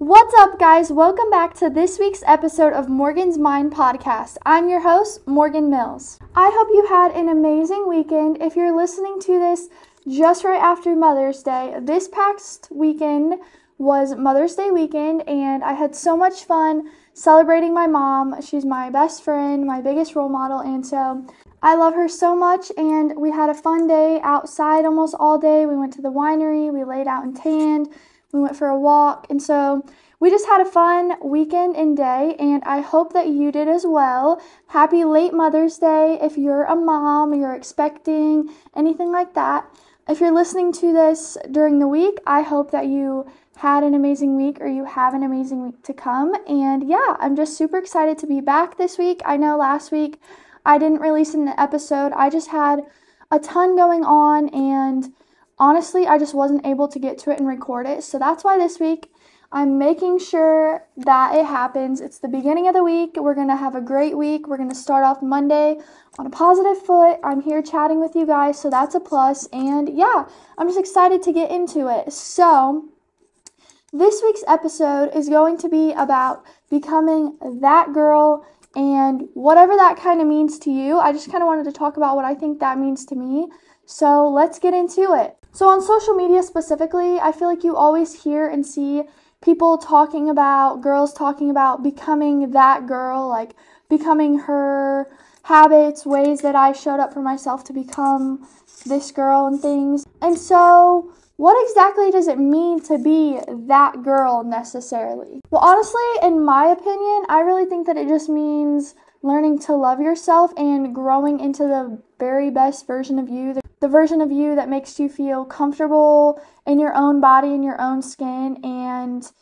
What's up, guys? Welcome back to this week's episode of Morgan's Mind Podcast. I'm your host, Morgan Mills. I hope you had an amazing weekend. If you're listening to this just right after Mother's Day, this past weekend was Mother's Day weekend, and I had so much fun celebrating my mom. She's my best friend, my biggest role model, and so I love her so much, and we had a fun day outside almost all day. We went to the winery, we laid out and tanned, we went for a walk, and so we just had a fun weekend and day, and I hope that you did as well. Happy late Mother's Day if you're a mom, you're expecting, anything like that. If you're listening to this during the week, I hope that you had an amazing week or you have an amazing week to come. And yeah, I'm just super excited to be back this week. I know last week I didn't release an episode. I just had a ton going on and honestly, I just wasn't able to get to it and record it. So that's why this week I'm making sure that it happens. It's the beginning of the week. We're going to have a great week. We're going to start off Monday on a positive foot. I'm here chatting with you guys, so that's a plus. And yeah, I'm just excited to get into it. So, this week's episode is going to be about becoming that girl and whatever that kind of means to you, I just kind of wanted to talk about what I think that means to me. So let's get into it. So, on social media specifically, I feel like you always hear and see people talking about, girls talking about becoming that girl, like becoming her habits, ways that I showed up for myself to become this girl and things. And so, what exactly does it mean to be that girl necessarily? Well, honestly, in my opinion, I really think that it just means learning to love yourself and growing into the very best version of you, the, version of you that makes you feel comfortable in your own body, in your own skin, and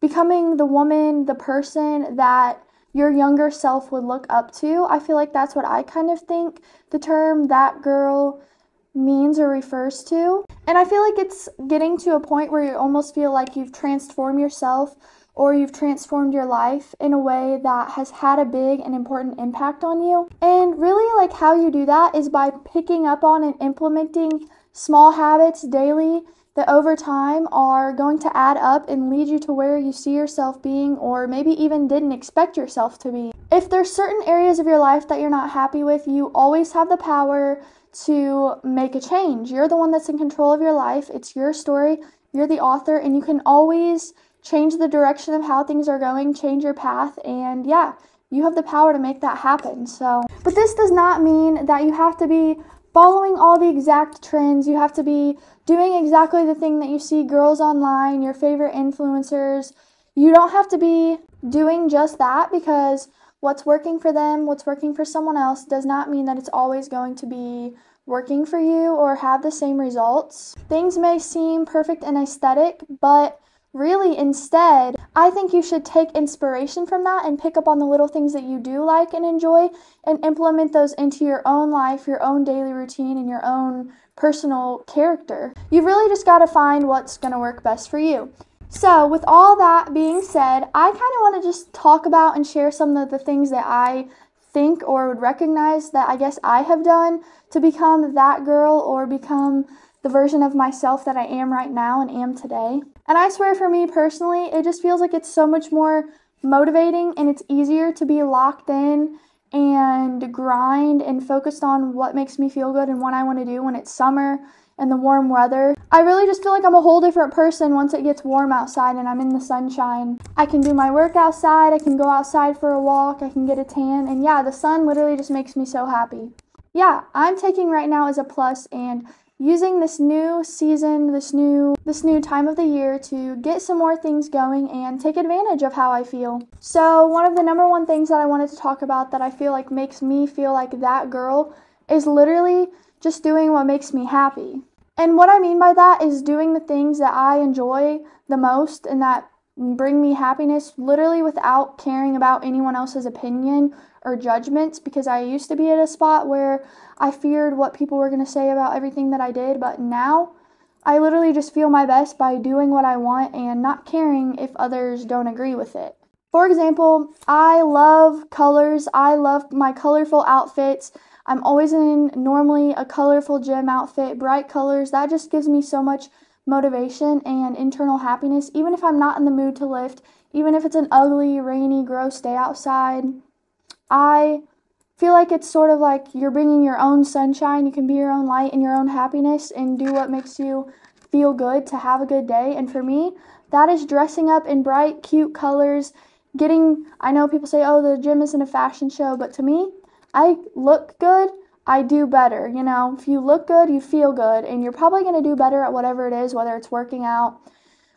becoming the woman, the person that your younger self would look up to. I feel like that's what I kind of think the term that girl means or refers to. And I feel like it's getting to a point where you almost feel like you've transformed yourself or you've transformed your life in a way that has had a big and important impact on you. And really, like how you do that is by picking up on and implementing small habits daily that over time are going to add up and lead you to where you see yourself being or maybe even didn't expect yourself to be. If there's certain areas of your life that you're not happy with, you always have the power to make a change. You're the one that's in control of your life. It's your story. You're the author, and you can always change the direction of how things are going, change your path, and yeah, you have the power to make that happen. So, but this does not mean that you have to be following all the exact trends. You have to be doing exactly the thing that you see girls online, your favorite influencers. You don't have to be doing just that because what's working for them, what's working for someone else does not mean that it's always going to be working for you or have the same results. Things may seem perfect and aesthetic, but really instead, I think you should take inspiration from that and pick up on the little things that you do like and enjoy and implement those into your own life, your own daily routine, and your own personal character. You've really just got to find what's going to work best for you. So, with all that being said, I kind of want to just talk about and share some of the things that I think or would recognize that I guess I have done to become that girl or become the version of myself that I am right now and am today. And I swear for me personally, it just feels like it's so much more motivating and it's easier to be locked in and grind and focused on what makes me feel good and what I want to do when it's summer and the warm weather. I really just feel like I'm a whole different person once it gets warm outside and I'm in the sunshine. I can do my work outside, I can go outside for a walk, I can get a tan, and yeah, the sun literally just makes me so happy. Yeah, I'm taking right now as a plus and using this new season, this new this new time of the year to get some more things going and take advantage of how I feel. So, one of the number one things that I wanted to talk about that I feel like makes me feel like that girl is literally just doing what makes me happy. And what I mean by that is doing the things that I enjoy the most and that bring me happiness literally without caring about anyone else's opinion or judgments because I used to be at a spot where I feared what people were going to say about everything that I did, but now I literally just feel my best by doing what I want and not caring if others don't agree with it. For example, I love colors. I love my colorful outfits. I'm always in normally a colorful gym outfit, bright colors. That just gives me so much motivation and internal happiness, even if I'm not in the mood to lift, even if it's an ugly, rainy, gross day outside. I feel like it's sort of like you're bringing your own sunshine. You can be your own light and your own happiness and do what makes you feel good to have a good day. And for me, that is dressing up in bright, cute colors, getting, I know people say, oh, the gym isn't a fashion show, but to me, I look good, I do better. You know, if you look good, you feel good, and you're probably going to do better at whatever it is, whether it's working out,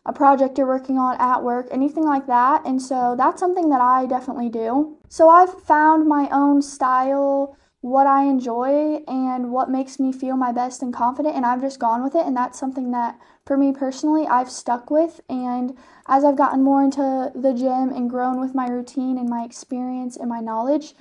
a project you're working on at work, anything like that. And so that's something that I definitely do. So I've found my own style, what I enjoy, and what makes me feel my best and confident, and I've just gone with it. And that's something that, for me personally, I've stuck with. And as I've gotten more into the gym and grown with my routine and my experience and my knowledge,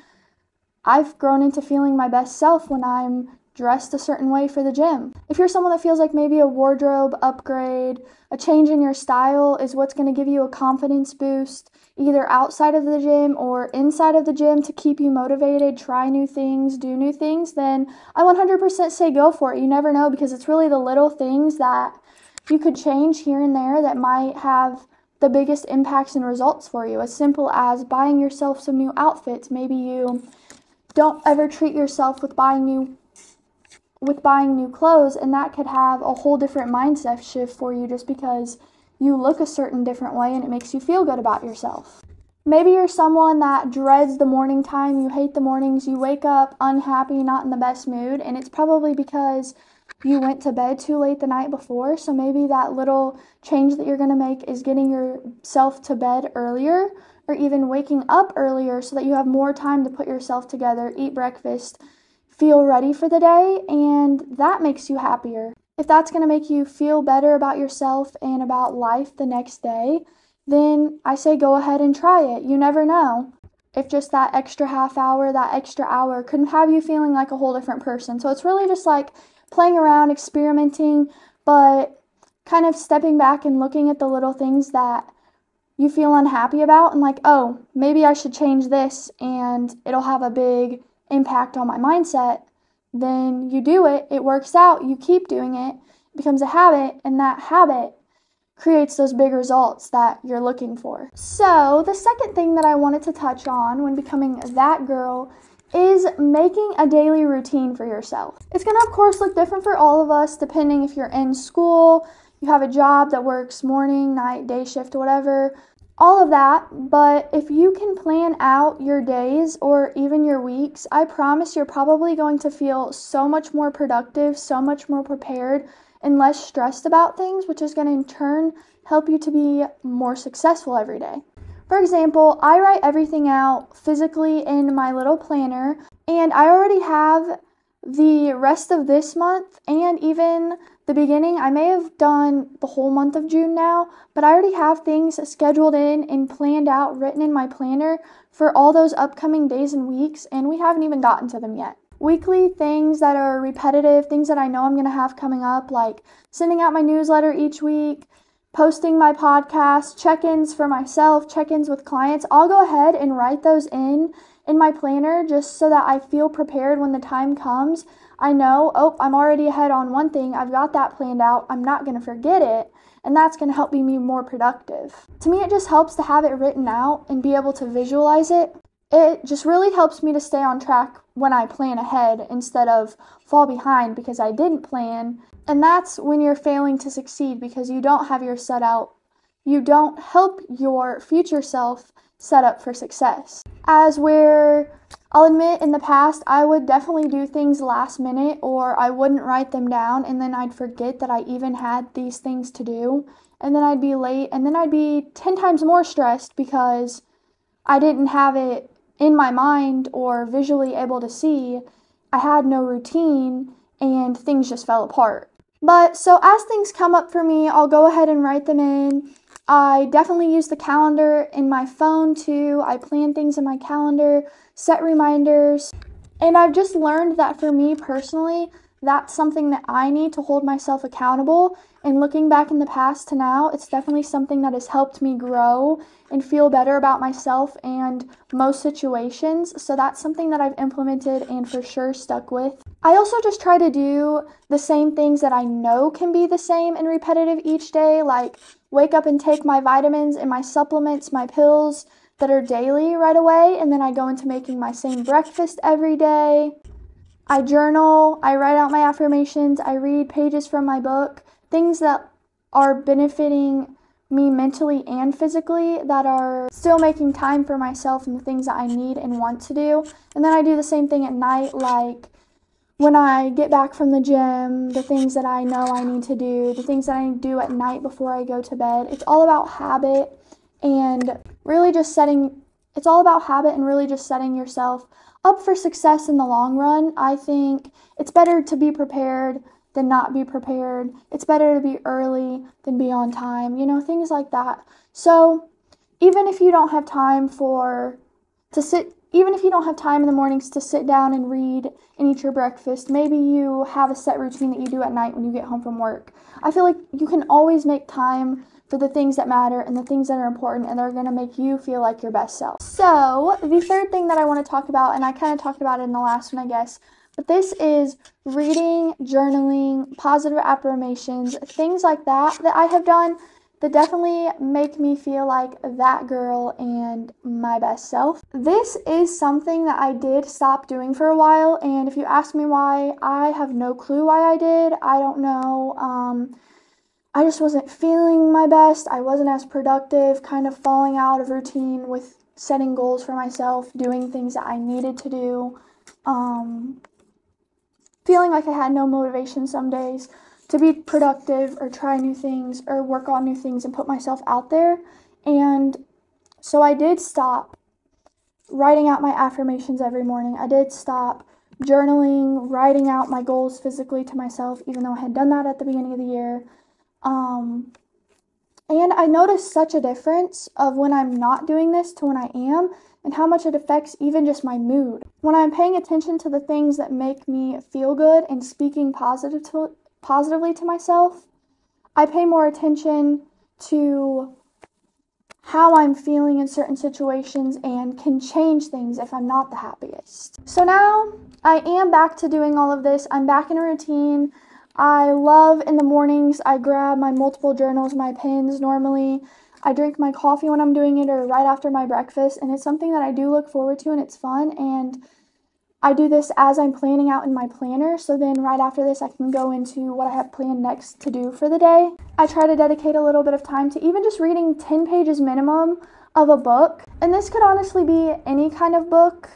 I've grown into feeling my best self when I'm dressed a certain way for the gym. If you're someone that feels like maybe a wardrobe upgrade, a change in your style is what's going to give you a confidence boost, either outside of the gym or inside of the gym to keep you motivated, try new things, do new things, then I 100% say go for it. You never know because it's really the little things that you could change here and there that might have the biggest impacts and results for you. As simple as buying yourself some new outfits. Maybe you don't ever treat yourself with buying new with buying new clothes, and that could have a whole different mindset shift for you just because you look a certain different way and it makes you feel good about yourself. Maybe you're someone that dreads the morning time, you hate the mornings, you wake up unhappy, not in the best mood, and it's probably because you went to bed too late the night before. So maybe that little change that you're going to make is getting yourself to bed earlier or even waking up earlier so that you have more time to put yourself together, eat breakfast, feel ready for the day, and that makes you happier. If that's going to make you feel better about yourself and about life the next day, then I say go ahead and try it. You never know. If just that extra half hour, that extra hour could have you feeling like a whole different person. So it's really just like playing around, experimenting, but kind of stepping back and looking at the little things that you feel unhappy about and like, oh, maybe I should change this and it'll have a big impact on my mindset, then you do it, it works out, you keep doing it, it becomes a habit, and that habit creates those big results that you're looking for. So, the second thing that I wanted to touch on when becoming that girl is making a daily routine for yourself. It's gonna, of course, look different for all of us depending if you're in school, you have a job that works morning, night, day shift, whatever all of that, but if you can plan out your days or even your weeks, I promise you're probably going to feel so much more productive, so much more prepared, and less stressed about things, which is going to in turn help you to be more successful every day. For example, I write everything out physically in my little planner, and I already have the rest of this month and even the beginning. I may have done the whole month of June now, but I already have things scheduled in and planned out, written in my planner for all those upcoming days and weeks, and we haven't even gotten to them yet. Weekly things that are repetitive, things that I know I'm going to have coming up, like sending out my newsletter each week, posting my podcast, check ins for myself, check ins with clients. I'll go ahead and write those in in my planner just so that I feel prepared when the time comes. I know, oh, I'm already ahead on one thing. I've got that planned out. I'm not going to forget it. And that's going to help me be more productive. To me, it just helps to have it written out and be able to visualize it. It just really helps me to stay on track when I plan ahead instead of fall behind because I didn't plan. And that's when you're failing to succeed because you don't have your set out. You don't help your future self set up for success. As where I'll admit in the past I would definitely do things last minute or I wouldn't write them down and then I'd forget that I even had these things to do and then I'd be late and then I'd be 10 times more stressed because I didn't have it in my mind or visually able to see. I had no routine and things just fell apart. But so as things come up for me, I'll go ahead and write them in I definitely use the calendar in my phone too. I plan things in my calendar, set reminders, and I've just learned that for me personally, that's something that I need to hold myself accountable And looking back in the past to now, it's definitely something that has helped me grow and feel better about myself and most situations. So that's something that I've implemented and for sure stuck with. I also just try to do the same things that I know can be the same and repetitive each day, like wake up and take my vitamins and my supplements, my pills that are daily right away, and then I go into making my same breakfast every day. I journal, I write out my affirmations, I read pages from my book, things that are benefiting me mentally and physically that are still making time for myself and the things that I need and want to do. And then I do the same thing at night, like when I get back from the gym, the things that I know I need to do, the things that I do at night before I go to bed. It's all about habit and really just setting it's all about habit and really just setting yourself up for success in the long run. I think it's better to be prepared than not be prepared. It's better to be early than be on time, you know, things like that. So, even if you don't have time for to sit even if you don't have time in the mornings to sit down and read and eat your breakfast, maybe you have a set routine that you do at night when you get home from work. I feel like you can always make time for the things that matter and the things that are important and they're going to make you feel like your best self. So, the third thing that I want to talk about, and I kind of talked about it in the last one, I guess, but this is reading, journaling, positive affirmations, things like that that I have done that definitely make me feel like that girl and my best self. This is something that I did stop doing for a while, and if you ask me why, I have no clue why I did. I don't know. Um, I just wasn't feeling my best. I wasn't as productive, kind of falling out of routine with setting goals for myself, doing things that I needed to do. Um, feeling like I had no motivation some days to be productive or try new things or work on new things and put myself out there. And so I did stop writing out my affirmations every morning. I did stop journaling, writing out my goals physically to myself, even though I had done that at the beginning of the year. Um, and I notice such a difference of when I'm not doing this to when I am and how much it affects even just my mood. When I'm paying attention to the things that make me feel good and speaking positive to, positively to myself, I pay more attention to how I'm feeling in certain situations and can change things if I'm not the happiest. So now I am back to doing all of this. I'm back in a routine. I love in the mornings, I grab my multiple journals, my pens normally. I drink my coffee when I'm doing it or right after my breakfast, and it's something that I do look forward to and it's fun. And I do this as I'm planning out in my planner, so then right after this, I can go into what I have planned next to do for the day. I try to dedicate a little bit of time to even just reading 10 pages minimum of a book, and this could honestly be any kind of book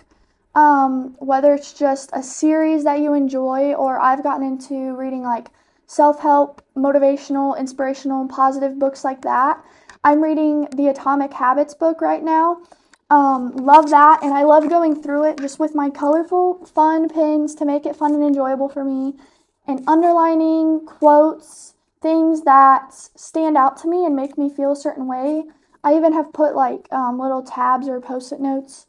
um, whether it's just a series that you enjoy, or I've gotten into reading like self help, motivational, inspirational, positive books like that. I'm reading the Atomic Habits book right now. Um, love that, and I love going through it just with my colorful, fun pins to make it fun and enjoyable for me, and underlining quotes, things that stand out to me and make me feel a certain way. I even have put like um, little tabs or post it notes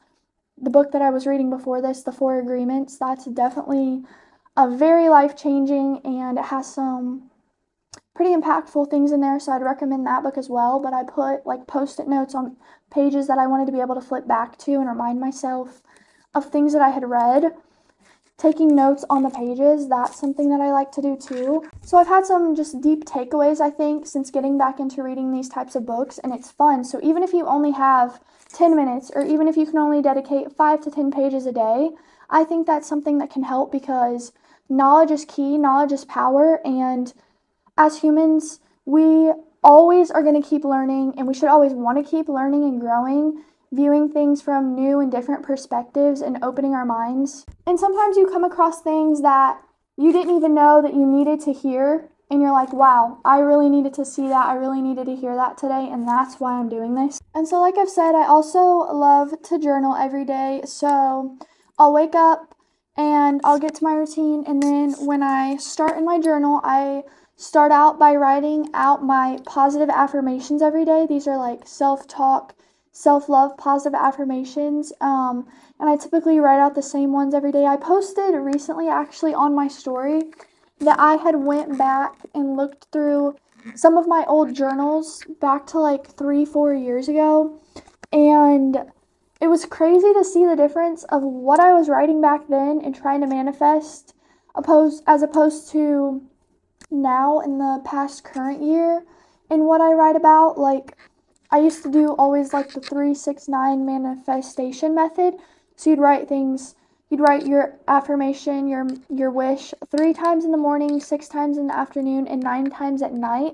the book that I was reading before this, The Four Agreements, that's definitely a very life changing and it has some pretty impactful things in there. So I'd recommend that book as well. But I put like post it notes on pages that I wanted to be able to flip back to and remind myself of things that I had read. Taking notes on the pages, that's something that I like to do too. So I've had some just deep takeaways, I think, since getting back into reading these types of books, and it's fun. So even if you only have 10 minutes, or even if you can only dedicate 5 to 10 pages a day, I think that's something that can help because knowledge is key, knowledge is power, and as humans, we always are going to keep learning, and we should always want to keep learning and growing, viewing things from new and different perspectives and opening our minds. And sometimes you come across things that you didn't even know that you needed to hear and you're like, wow, I really needed to see that. I really needed to hear that today, and that's why I'm doing this. And so, like I've said, I also love to journal every day. So, I'll wake up and I'll get to my routine, and then when I start in my journal, I start out by writing out my positive affirmations every day. These are like self talk, self love, positive affirmations. Um, and I typically write out the same ones every day. I posted recently actually on my story that I had went back and looked through some of my old journals back to like three, four years ago. And it was crazy to see the difference of what I was writing back then and trying to manifest opposed as opposed to now in the past current year and what I write about. Like I used to do always like the 369 manifestation method. So you'd write things you'd write your affirmation, your your wish 3 times in the morning, 6 times in the afternoon and 9 times at night.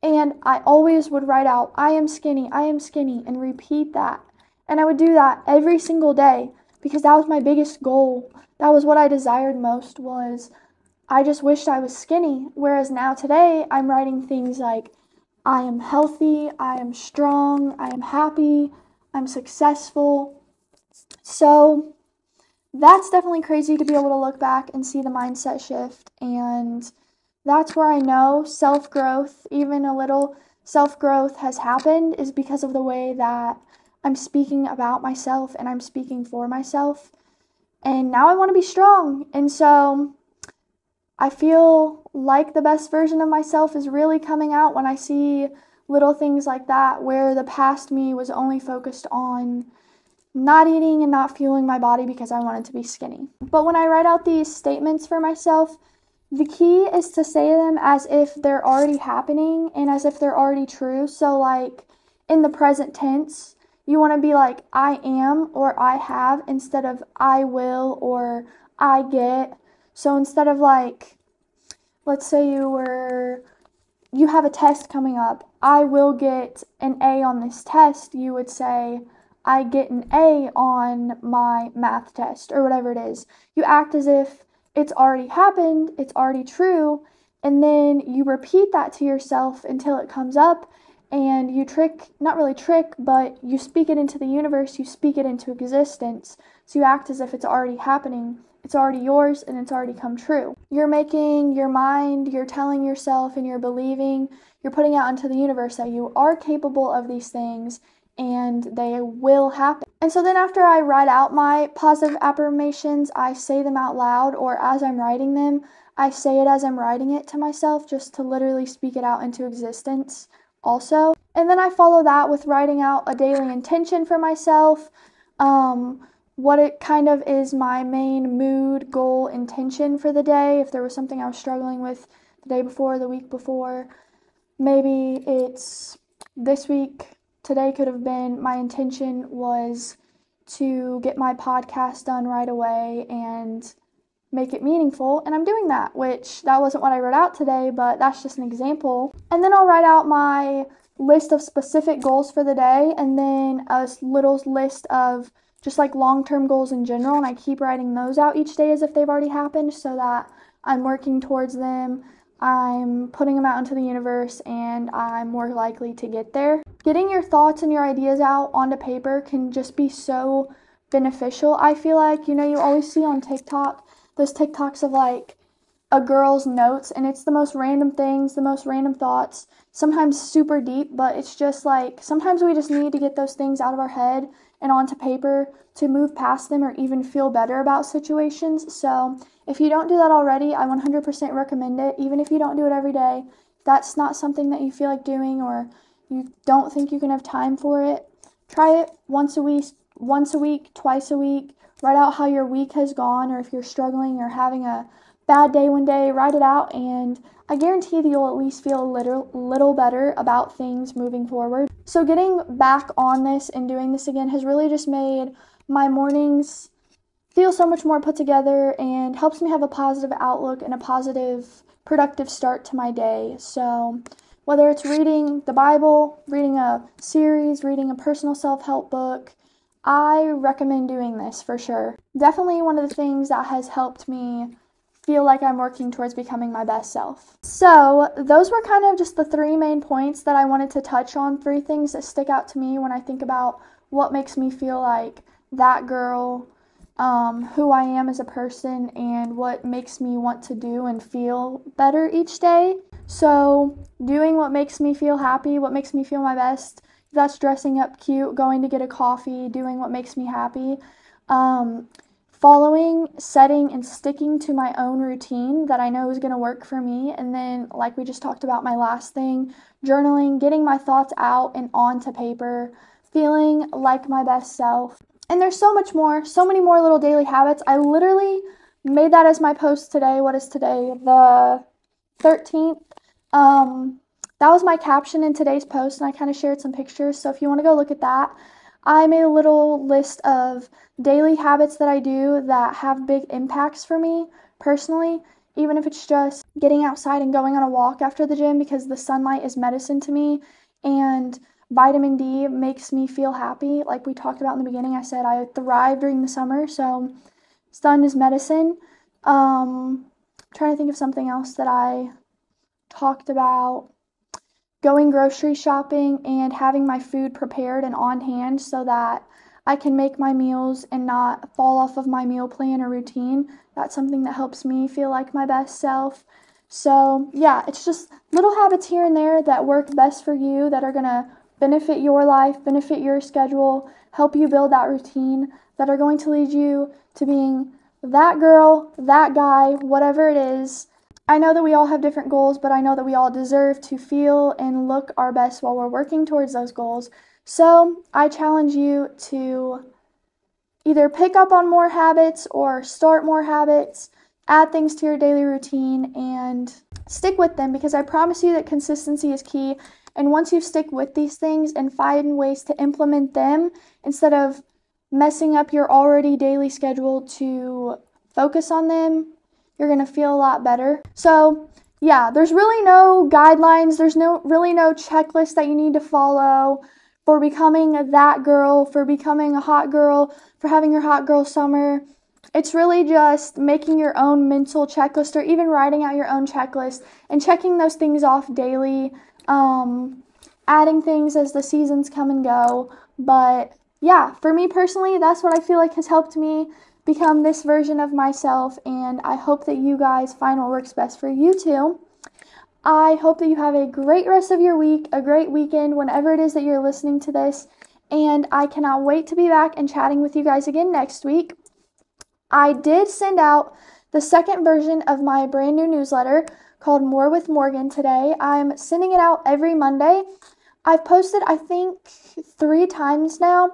And I always would write out I am skinny, I am skinny and repeat that. And I would do that every single day because that was my biggest goal. That was what I desired most was I just wished I was skinny. Whereas now today I'm writing things like I am healthy, I am strong, I am happy, I'm successful. So that's definitely crazy to be able to look back and see the mindset shift. And that's where I know self growth, even a little self growth, has happened, is because of the way that I'm speaking about myself and I'm speaking for myself. And now I want to be strong. And so I feel like the best version of myself is really coming out when I see little things like that, where the past me was only focused on not eating and not fueling my body because I wanted to be skinny. But when I write out these statements for myself, the key is to say them as if they're already happening and as if they're already true. So, like in the present tense, you want to be like, I am or I have instead of I will or I get so instead of like, let's say you were, you have a test coming up, I will get an A on this test, you would say, I get an A on my math test or whatever it is. You act as if it's already happened, it's already true, and then you repeat that to yourself until it comes up and you trick, not really trick, but you speak it into the universe, you speak it into existence. So you act as if it's already happening it's already yours and it's already come true. You're making your mind, you're telling yourself, and you're believing, you're putting out into the universe that you are capable of these things and they will happen. And so then after I write out my positive affirmations, I say them out loud or as I'm writing them, I say it as I'm writing it to myself just to literally speak it out into existence also. And then I follow that with writing out a daily intention for myself. Um, what it kind of is my main mood, goal, intention for the day. If there was something I was struggling with the day before, the week before, maybe it's this week. Today could have been my intention was to get my podcast done right away and make it meaningful and I'm doing that, which that wasn't what I wrote out today, but that's just an example. And then I'll write out my list of specific goals for the day and then a little list of just like long term goals in general. And I keep writing those out each day as if they've already happened so that I'm working towards them. I'm putting them out into the universe and I'm more likely to get there. Getting your thoughts and your ideas out onto paper can just be so beneficial. I feel like, you know, you always see on TikTok those TikToks of like a girl's notes and it's the most random things, the most random thoughts, sometimes super deep, but it's just like sometimes we just need to get those things out of our head and onto paper to move past them or even feel better about situations. So, if you don't do that already, I 100% recommend it. Even if you don't do it every day, if that's not something that you feel like doing or you don't think you can have time for it, try it once a week, once a week, twice a week. Write out how your week has gone or if you're struggling or having a bad day one day, write it out and I guarantee that you'll at least feel a little, little better about things moving forward. So, getting back on this and doing this again has really just made my mornings feel so much more put together and helps me have a positive outlook and a positive, productive start to my day. So, whether it's reading the Bible, reading a series, reading a personal self help book, I recommend doing this for sure. Definitely one of the things that has helped me feel like I'm working towards becoming my best self. So, those were kind of just the three main points that I wanted to touch on. Three things that stick out to me when I think about what makes me feel like that girl, um, who I am as a person, and what makes me want to do and feel better each day. So, doing what makes me feel happy, what makes me feel my best. That's dressing up cute, going to get a coffee, doing what makes me happy. Um, following, setting, and sticking to my own routine that I know is going to work for me. And then, like we just talked about, my last thing journaling, getting my thoughts out and onto paper, feeling like my best self. And there's so much more, so many more little daily habits. I literally made that as my post today. What is today? The 13th. Um, that was my caption in today's post, and I kind of shared some pictures. So if you want to go look at that, I made a little list of daily habits that I do that have big impacts for me personally, even if it's just getting outside and going on a walk after the gym because the sunlight is medicine to me and vitamin D makes me feel happy. Like we talked about in the beginning, I said I thrive during the summer, so sun is medicine. Um, trying to think of something else that I talked about going grocery shopping and having my food prepared and on hand so that I can make my meals and not fall off of my meal plan or routine. That's something that helps me feel like my best self. So, yeah, it's just little habits here and there that work best for you that are going to benefit your life, benefit your schedule, help you build that routine that are going to lead you to being that girl, that guy, whatever it is I know that we all have different goals, but I know that we all deserve to feel and look our best while we're working towards those goals. So I challenge you to either pick up on more habits or start more habits, add things to your daily routine, and stick with them because I promise you that consistency is key. And once you stick with these things and find ways to implement them instead of messing up your already daily schedule to focus on them, you're going to feel a lot better. So, yeah, there's really no guidelines, there's no really no checklist that you need to follow for becoming that girl, for becoming a hot girl, for having your hot girl summer. It's really just making your own mental checklist or even writing out your own checklist and checking those things off daily, um, adding things as the seasons come and go. But yeah, for me personally, that's what I feel like has helped me become this version of myself, and I hope that you guys find what works best for you too. I hope that you have a great rest of your week, a great weekend, whenever it is that you're listening to this, and I cannot wait to be back and chatting with you guys again next week. I did send out the second version of my brand new newsletter called More with Morgan today. I'm sending it out every Monday. I've posted, I think, three times now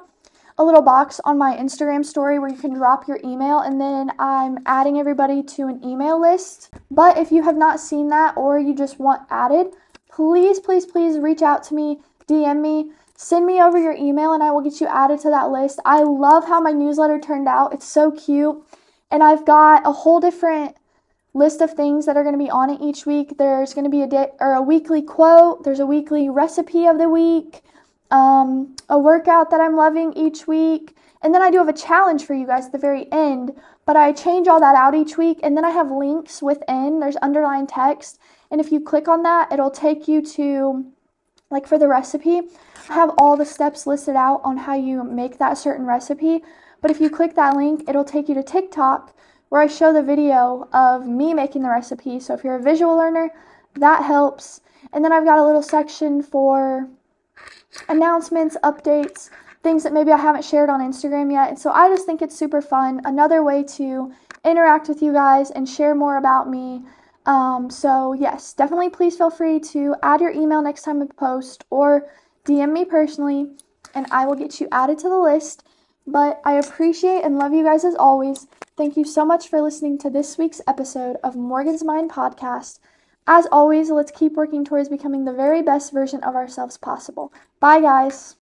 a little box on my Instagram story where you can drop your email, and then I'm adding everybody to an email list. But if you have not seen that or you just want added, please, please, please reach out to me, DM me, send me over your email, and I will get you added to that list. I love how my newsletter turned out, it's so cute. And I've got a whole different list of things that are going to be on it each week. There's going to be a day or a weekly quote, there's a weekly recipe of the week um, a workout that I'm loving each week. And then I do have a challenge for you guys at the very end, but I change all that out each week. And then I have links within, there's underlined text. And if you click on that, it'll take you to, like for the recipe, I have all the steps listed out on how you make that certain recipe. But if you click that link, it'll take you to TikTok where I show the video of me making the recipe. So if you're a visual learner, that helps. And then I've got a little section for announcements, updates, things that maybe I haven't shared on Instagram yet. And so I just think it's super fun. Another way to interact with you guys and share more about me. Um, so, yes, definitely please feel free to add your email next time I post or DM me personally, and I will get you added to the list. But I appreciate and love you guys as always. Thank you so much for listening to this week's episode of Morgan's Mind Podcast. As always, let's keep working towards becoming the very best version of ourselves possible. Bye, guys.